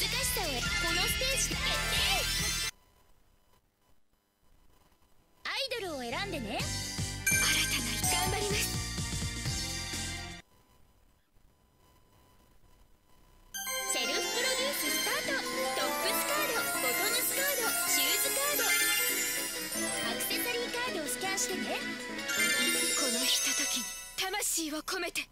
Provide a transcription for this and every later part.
しさをこのステージで決定アイドルを選んでね。新たな頑張ります。セルフプロデューススタート。トップスカードボトムスカードシューズカード。アクセサリーカードをスキャンしてね。このひとときに魂を込めて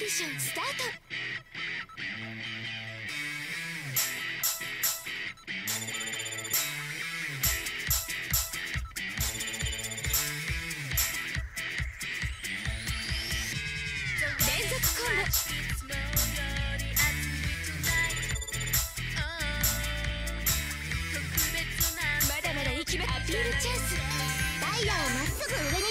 ディションスタート。連続コンボ。まだまだ生きまアピールチャンス。ダイヤをまっすぐ上に。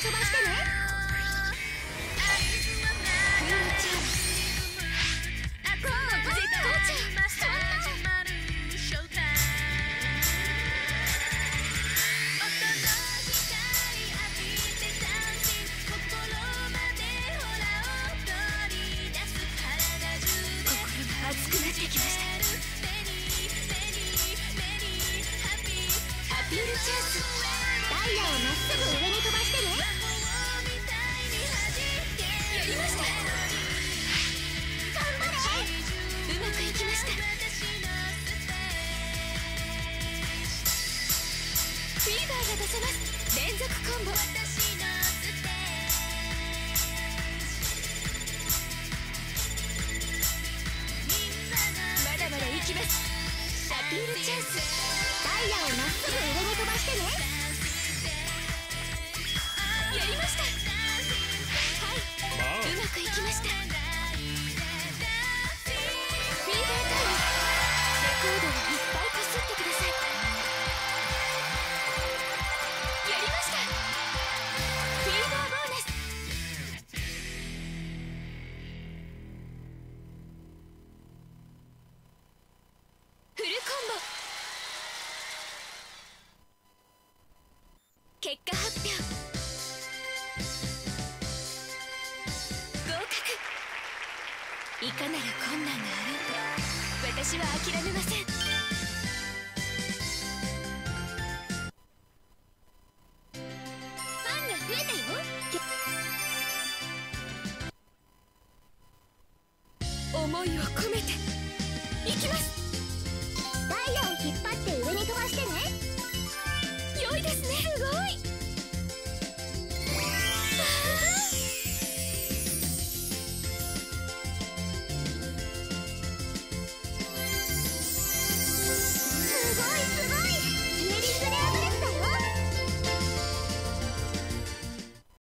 ピールチャンスダイヤをまっすぐ上に飛ばしてねやりました頑張れうまくいきましたフィーバーが出せます連続コンボまだまだいきます。アピールチャンス。イヤをまっすぐ上に飛ばしてね。やりました。結果発表。合格いかなる困難があろうと私は諦めません。ファンが増えたよ。思いを込めて。いきます。